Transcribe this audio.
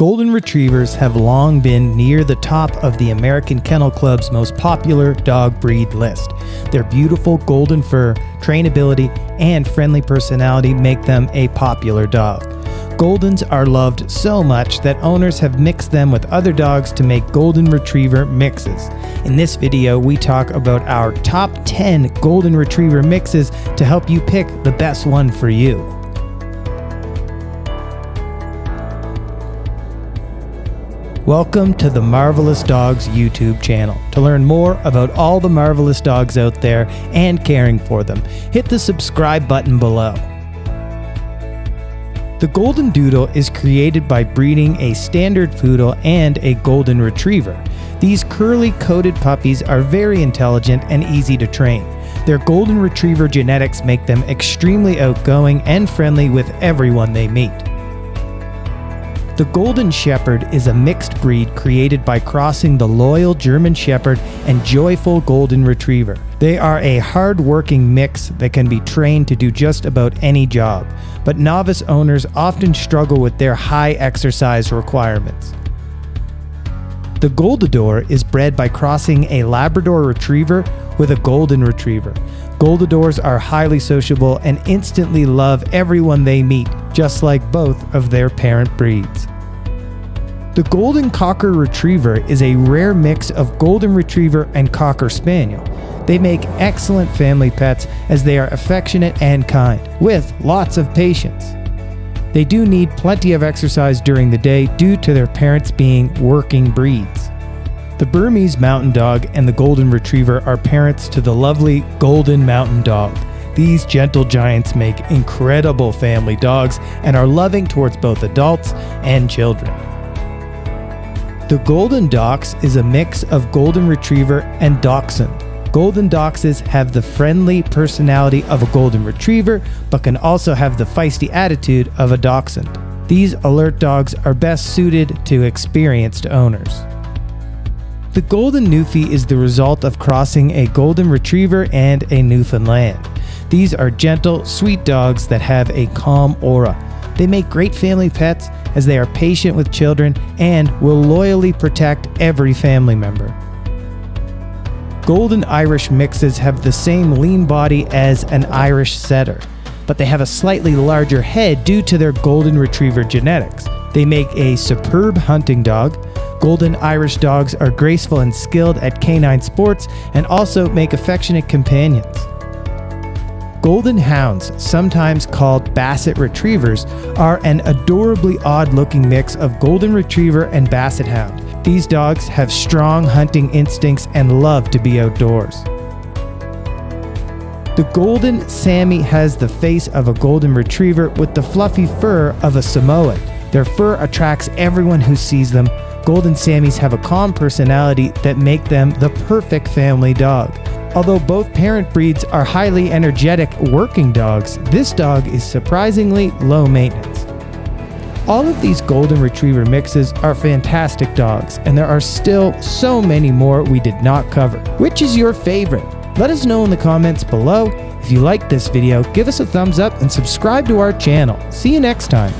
Golden Retrievers have long been near the top of the American Kennel Club's most popular dog breed list. Their beautiful golden fur, trainability, and friendly personality make them a popular dog. Goldens are loved so much that owners have mixed them with other dogs to make Golden Retriever mixes. In this video, we talk about our top 10 Golden Retriever mixes to help you pick the best one for you. Welcome to the Marvelous Dogs YouTube channel. To learn more about all the marvelous dogs out there and caring for them, hit the subscribe button below. The Golden Doodle is created by breeding a standard poodle and a golden retriever. These curly coated puppies are very intelligent and easy to train. Their golden retriever genetics make them extremely outgoing and friendly with everyone they meet. The Golden Shepherd is a mixed breed created by crossing the loyal German Shepherd and joyful Golden Retriever. They are a hard working mix that can be trained to do just about any job, but novice owners often struggle with their high exercise requirements. The Goldador is bred by crossing a Labrador Retriever with a Golden Retriever. Goldadors are highly sociable and instantly love everyone they meet, just like both of their parent breeds. The Golden Cocker Retriever is a rare mix of Golden Retriever and Cocker Spaniel. They make excellent family pets as they are affectionate and kind, with lots of patience. They do need plenty of exercise during the day due to their parents being working breeds. The Bernese Mountain Dog and the Golden Retriever are parents to the lovely Golden Mountain Dog. These gentle giants make incredible family dogs and are loving towards both adults and children. The Golden Dachs is a mix of Golden Retriever and Dachshund. Golden Dachses have the friendly personality of a Golden Retriever, but can also have the feisty attitude of a Dachshund. These alert dogs are best suited to experienced owners. The Golden Newfie is the result of crossing a Golden Retriever and a Newfoundland. These are gentle, sweet dogs that have a calm aura. They make great family pets as they are patient with children and will loyally protect every family member. Golden Irish mixes have the same lean body as an Irish setter, but they have a slightly larger head due to their Golden Retriever genetics. They make a superb hunting dog, Golden Irish dogs are graceful and skilled at canine sports and also make affectionate companions. Golden Hounds, sometimes called Basset Retrievers, are an adorably odd looking mix of Golden Retriever and Basset Hound. These dogs have strong hunting instincts and love to be outdoors. The Golden Sammy has the face of a Golden Retriever with the fluffy fur of a Samoyed. Their fur attracts everyone who sees them, Golden Sammies have a calm personality that make them the perfect family dog. Although both parent breeds are highly energetic working dogs, this dog is surprisingly low maintenance. All of these Golden Retriever mixes are fantastic dogs, and there are still so many more we did not cover. Which is your favorite? Let us know in the comments below. If you liked this video, give us a thumbs up and subscribe to our channel. See you next time.